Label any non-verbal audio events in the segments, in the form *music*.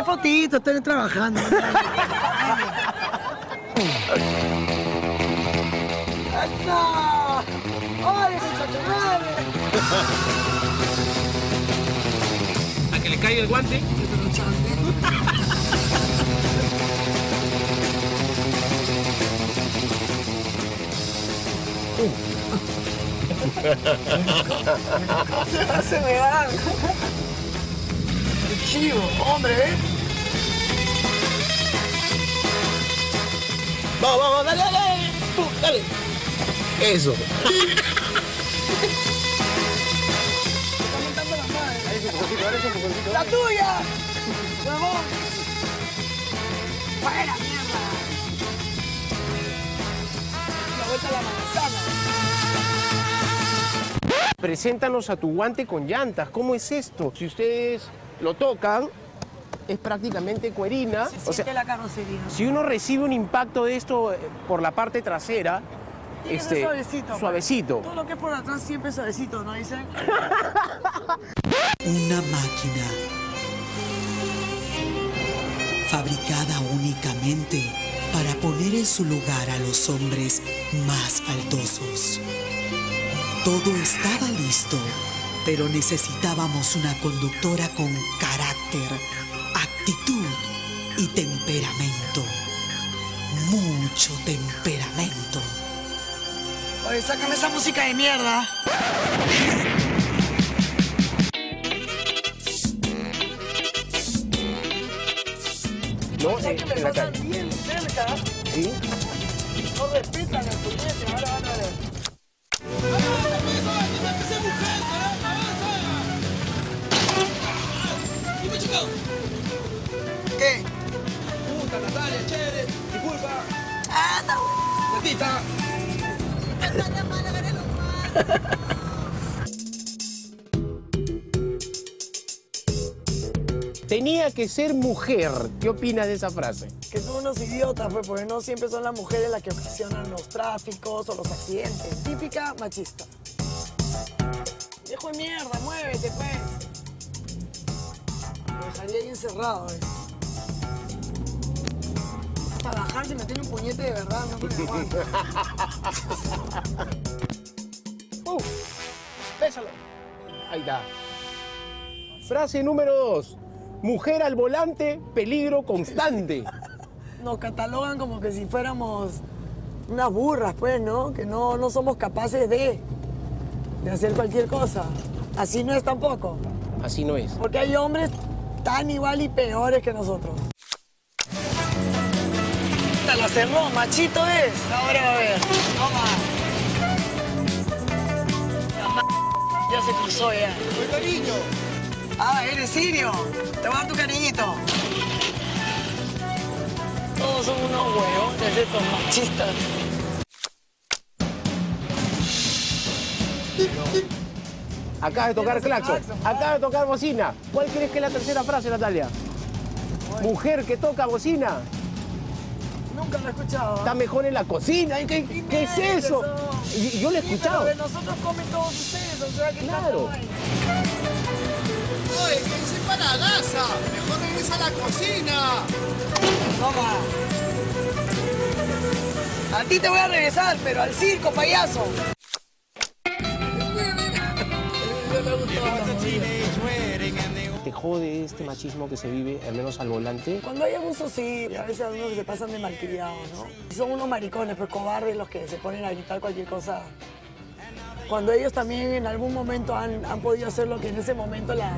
¿Qué fotito? Estoy trabajando. ¡Eso! ¡Ay! A que le caiga el guante. *laughs* Se me va. ¡Qué chivo, hombre! ¿eh? Vamos, vamos, dale, dale, dale. Eso. La madre. ¡La tuya! ¡Huevón! ¡Fuera, mierda! La vuelta a la manzana. Preséntanos a tu guante con llantas. ¿Cómo es esto? Si ustedes lo tocan, es prácticamente cuerina. Se O siente sea, la carrocería. si uno recibe un impacto de esto eh, por la parte trasera, Tiene que ser este, suavecito. pues. suavecito. Todo lo que es por atrás siempre es suavecito, ¿no dicen? *laughs* Una máquina fabricada únicamente para poner en su lugar a los hombres más faltosos. Todo estaba listo, pero necesitábamos una conductora con carácter, actitud y temperamento. Mucho temperamento. Oye, sácame esa música de mierda. ¿no? Eh, que me en la pasan calle. bien cerca. ¿Sí? No respetan el puñete, ahora van a ver. Ah, está bueno. Gatita. Tenía que ser mujer. ¿Qué opinas de esa frase? Que son unos idiotas, pues, porque no siempre son las mujeres las que ocasionan los tráficos o los accidentes. Típica machista. Viejo de mierda, muévete, pues. Lo dejaría ahí encerrado, eh. Para bajarse y meterle un puñete de verdad, no me aguanto. *laughs* ¡Uh! Bésalo. Ahí está. Frase número dos. Mujer al volante, peligro constante. Nos catalogan como que si fuéramos unas burras, pues, ¿no? Que no, no somos capaces de, de hacer cualquier cosa. Así no es tampoco. Así no es. Porque hay hombres tan igual y peores que nosotros. La cerró, machito es. Ahora va a ver. Toma. La Ya se cruzó ya. Cariño. Ah, eres sirio. Te voy a dar tu cariñito. Todos son unos huevones estos machistas. Acaba de tocar claxon, Acaba de tocar bocina. ¿Cuál crees que es la tercera frase, Natalia? Mujer que toca bocina. Nunca lo he escuchado. Está mejor en la cocina. ¿Qué, qué- qué es eso? Yo lo he Sí, escuchado. pero nosotros comen todos ustedes, o sea que Claro. Oye, que sepa la gasa. Mejor regresa a la cocina. Toma. A ti te voy a regresar, pero al circo, payaso. ¿Te jode este machismo que se vive, al menos al volante? Cuando hay abuso, sí, a veces algunos que se pasan de malcriados, ¿no? Son unos maricones, pues cobardes los que se ponen a gritar cualquier cosa. Cuando ellos también en algún momento han, han podido hacer lo que en ese momento la,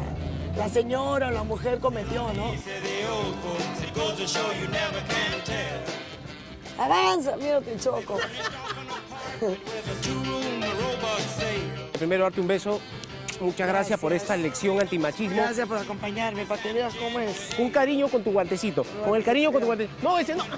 la señora o la mujer cometió, ¿no? Avanza, mira, te choco. *laughs* Primero, darte un beso. Muchas gracias, por esta lección antimachismo. Gracias por acompañarme, para que veas cómo es. Un cariño con tu guantecito. Con el cariño con tu guantecito. No, ese no. *laughs*